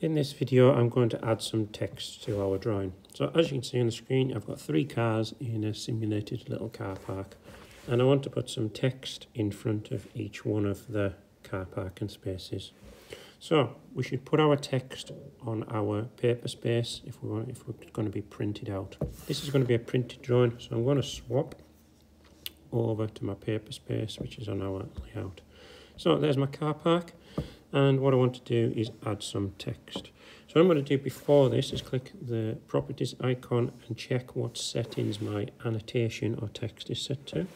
In this video I'm going to add some text to our drawing. So as you can see on the screen I've got three cars in a simulated little car park and I want to put some text in front of each one of the car parking spaces. So we should put our text on our paper space if we want if we're going to be printed out. This is going to be a printed drawing so I'm going to swap over to my paper space which is on our layout. So there's my car park and what I want to do is add some text. So what I'm going to do before this is click the properties icon and check what settings my annotation or text is set to.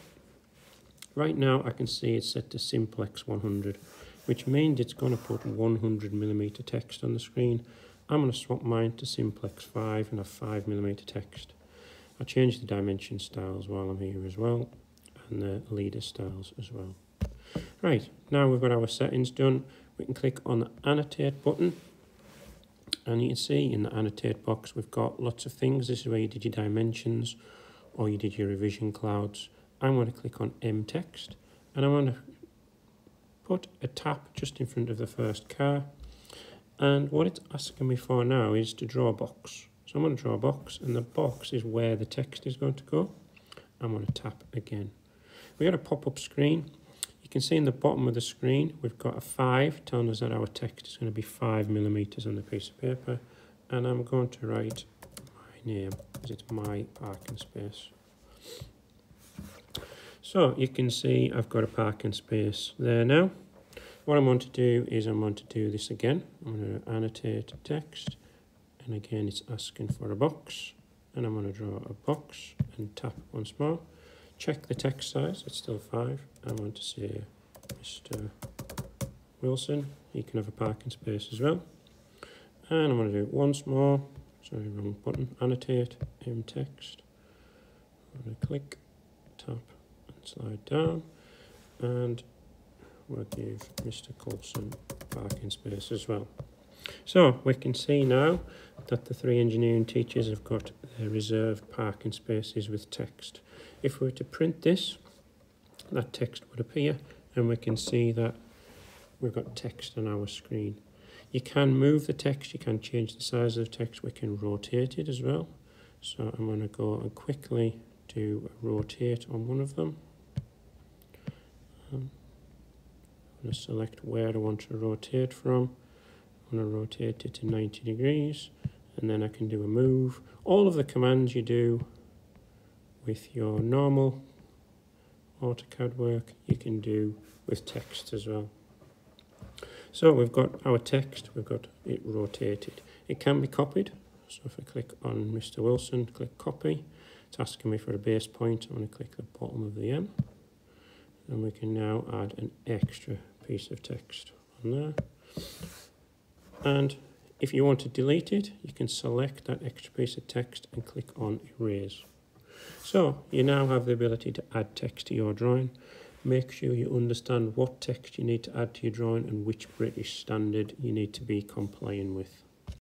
Right now I can see it's set to simplex 100 which means it's going to put 100 millimeter text on the screen. I'm going to swap mine to simplex 5 and have 5 millimeter text. I'll change the dimension styles while I'm here as well and the leader styles as well. Right, now we've got our settings done. We can click on the annotate button. And you can see in the annotate box we've got lots of things. This is where you did your dimensions or you did your revision clouds. I'm going to click on M text and I'm going to put a tap just in front of the first car. And what it's asking me for now is to draw a box. So I'm going to draw a box and the box is where the text is going to go. I'm going to tap again. We got a pop-up screen can see in the bottom of the screen we've got a 5 telling us that our text is going to be 5 millimeters on the piece of paper and I'm going to write my name because it's my parking space. So you can see I've got a parking space there now. What I'm going to do is I'm going to do this again. I'm going to annotate text and again it's asking for a box and I'm going to draw a box and tap once more. Check the text size, it's still 5. I want to say Mr. Wilson, he can have a parking space as well. And I'm going to do it once more. Sorry, wrong button. Annotate, M text. I'm going to click, tap, and slide down. And we'll give Mr. Coulson parking space as well. So we can see now that the three engineering teachers have got their reserved parking spaces with text. If we were to print this, that text would appear and we can see that we've got text on our screen. You can move the text, you can change the size of the text, we can rotate it as well. So I'm going to go and quickly do rotate on one of them. Um, I'm going to select where I want to rotate from. I'm going to rotate it to 90 degrees and then I can do a move. All of the commands you do with your normal AutoCAD work you can do with text as well. So we've got our text, we've got it rotated. It can be copied. So if I click on Mr. Wilson, click copy, it's asking me for a base point. I'm going to click the bottom of the M. And we can now add an extra piece of text on there. And if you want to delete it, you can select that extra piece of text and click on erase. So you now have the ability to add text to your drawing. Make sure you understand what text you need to add to your drawing and which British standard you need to be complying with.